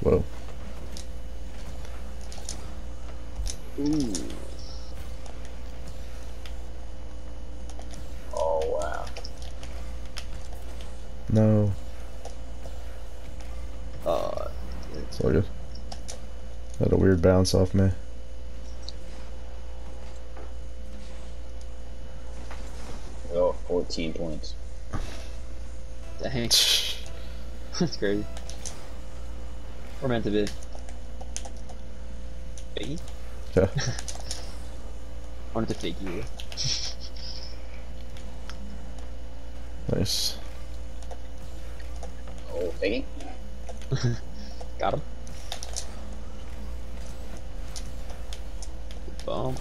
Whoa. Ooh. Oh wow. No. Uh, It's all good. Had a weird bounce off me. oh, 14 points. Dang. That's crazy. We're meant to be. Figgy? Yeah. I wanted to fake you. Nice. Oh, thingy. Got him. Good bump.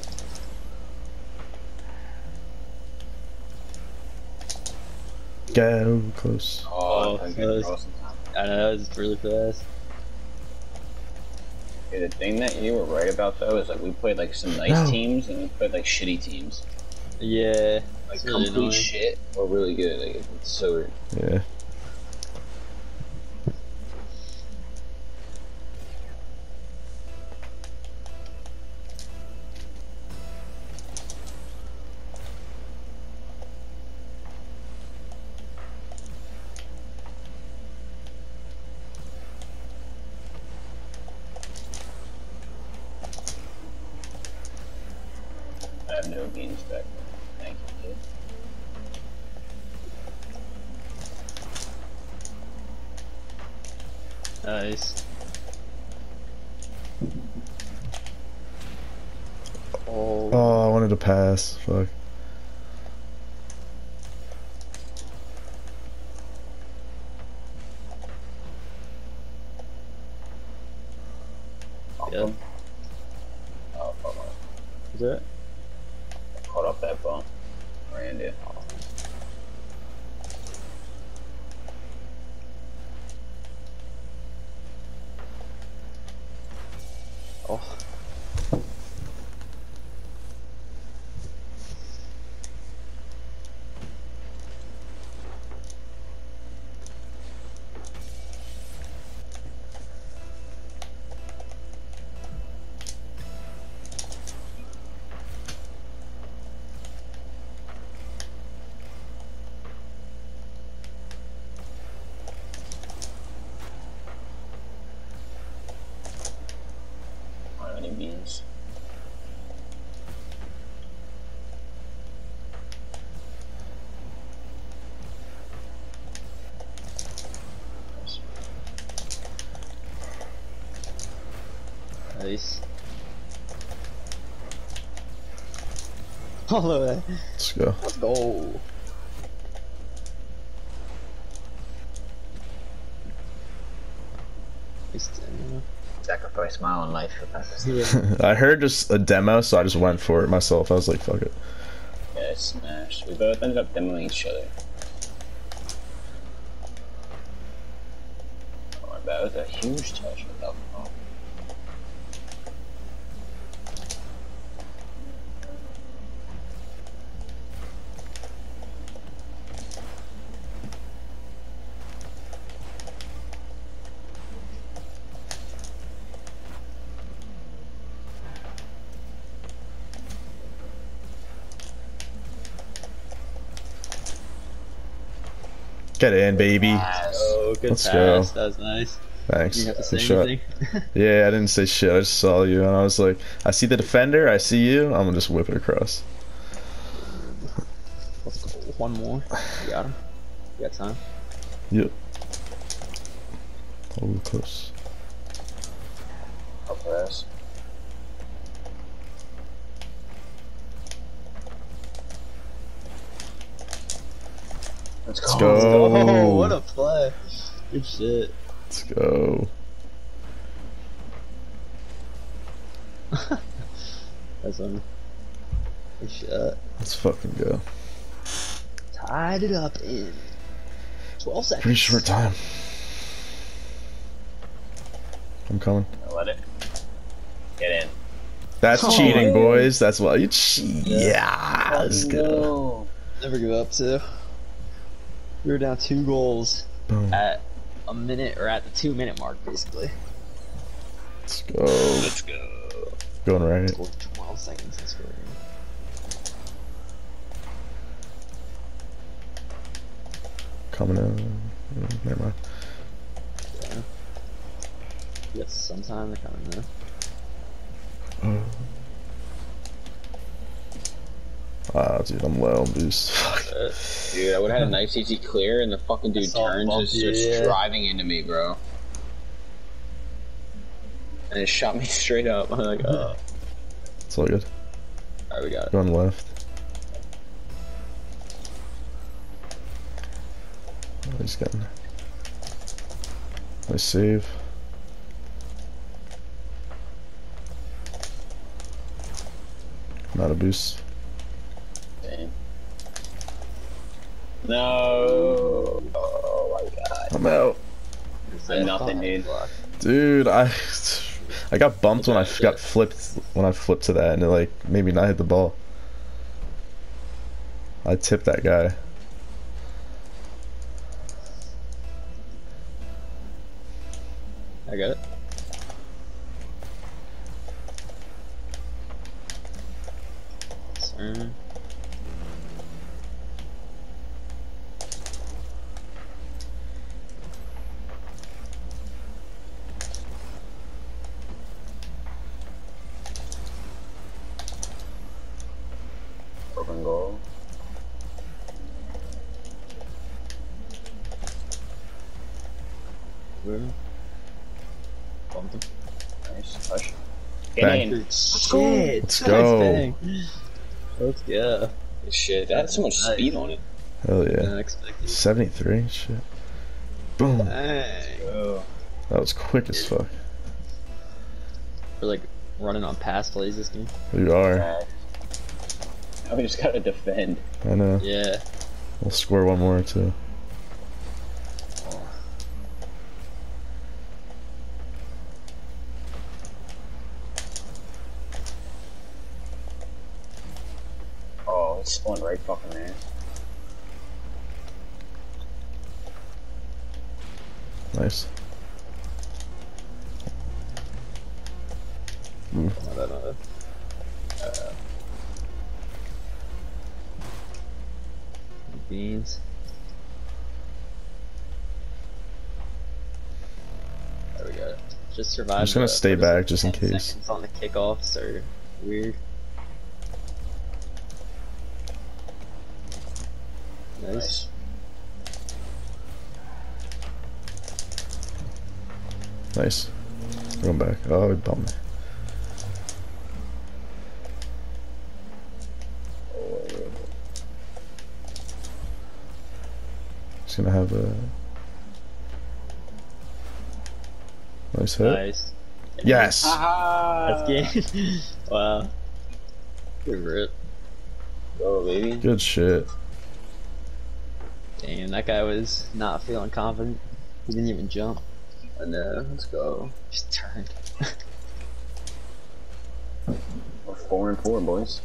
Go close. Oh, Oh, I close. cross. I know, it's really fast. Okay, the thing that you were right about though is like we played like some nice No. teams and we played like shitty teams. Yeah. Like It's really complete shit or really good. Like, it's so weird. Yeah. Have no games back. Thank you, kid. Nice. Oh. Oh, I wanted to pass. Fuck. Yeah. Oh, fuck. Is that? It. Oh. I don't have any beans. Nice. All the way. Let's go. Let's go. Nice demo. Sacrifice my own life for that. Yeah. I heard just a demo, so I just went for it myself. I was like, fuck it. Yeah, smash. We both ended up demoing each other. Oh, my bad. That was a huge touch without oh. Get in, baby. Oh, good Let's pass. go. That was nice. Thanks. You have to say shot. anything. Yeah, I didn't say shit. I just saw you, and I was like, I see the defender. I see you. I'm gonna just whip it across. Let's go. One more. You got him. You got time. Yep. Oh, close. I'll pass. Let's go. Let's go. Oh, what a play. Good shit. Let's go. That's on. Good shot. Let's fucking go. Tied it up in 12 seconds. Pretty short time. I'm coming. Let it. Get in. That's Oh, cheating, man. boys. That's why you cheat. Yeah, let's go. Never give up, too. We were down two goals Boom. at a minute, or at the two minute mark, basically. Let's go. Let's go. Going right. Scored 12 seconds to score. Coming in. Mm, Never mind. Yeah. Yes, sometime to come in there. Ah, dude, I'm low on boost. Fuck. Dude, I would have had a nice easy clear, and the fucking dude turns bump and starts yeah. driving into me, bro. And it shot me straight up. I'm like, oh. It's all good. Alright, we got it. Going left. Oh, he's getting. Nice save. Not a boost. Damn. No. Oh my god. I'm out. Nothing, dude. Dude, I I got bumped when I got flipped when I flipped to that and it like made me not hit the ball. I tipped that guy. I got it. Nice. Push. Bang. Get in. Shit. Let's go. bang. Let's go. Shit, that had so much Nice. speed on it. Hell yeah. 73? Shit. Boom. Dang. Oh. That was quick as fuck. We're like running on pass plays this game. You are. Now we just gotta defend. I know. Yeah. We'll score one more too. Oh, it's spun right fucking there. Nice. Not bad, not bad. Beans. There we go. Just survive. I'm just gonna the stay back just in case. seconds On the kickoffs are weird. Nice. Nice. Going back. Oh, it bumped me. Just gonna have a nice hit. Nice. Yes. Haha! That's ah. game. wow. Good rip. Go, baby. Good shit. Damn, that guy was not feeling confident. He didn't even jump. I know. Let's go. Just turned. We're four and four, boys.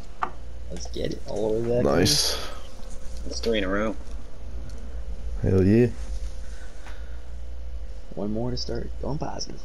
Let's get it all over that. Nice. It's three in a row. Hell yeah. One more to start. Going positive.